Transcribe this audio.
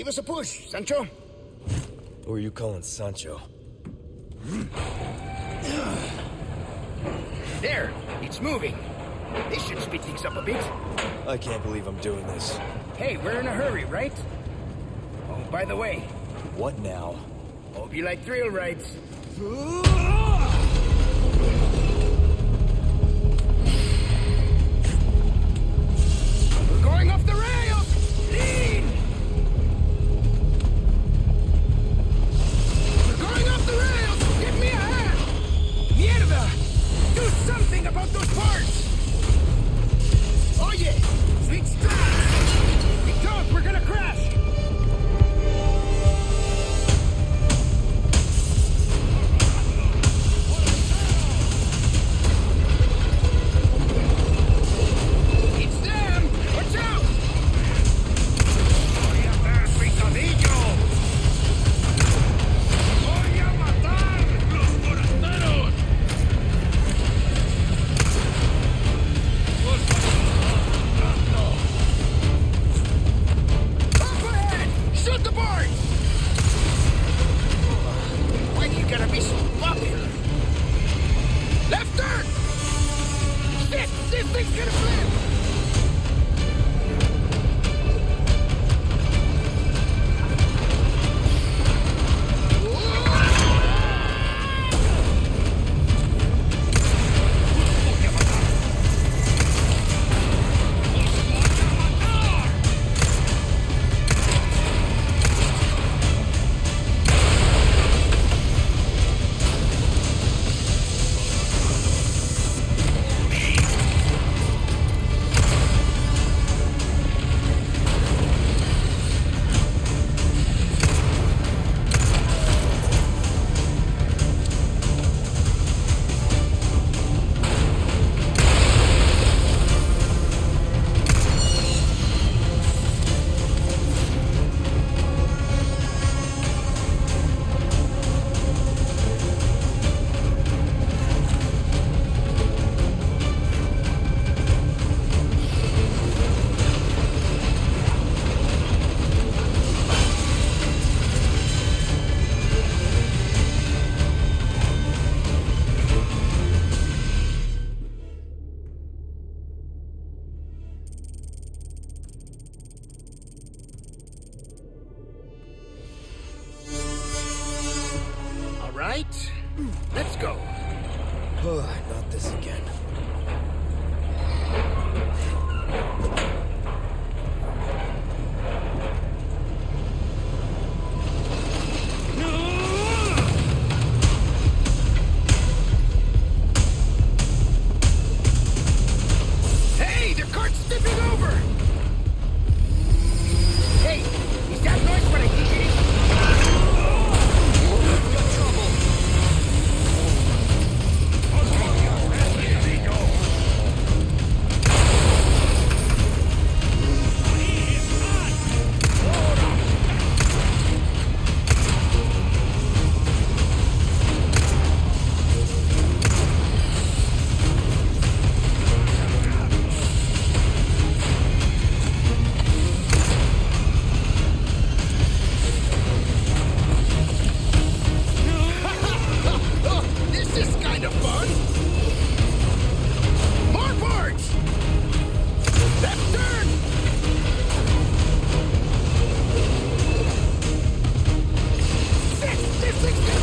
Give us a push, Sancho. Who are you calling Sancho? There, it's moving. This should speed things up a bit. I can't believe I'm doing this. Hey, we're in a hurry, right? Oh, by the way, What now? hope you like thrill rides. This thing's gonna flip! Go. Not this again. Thank you.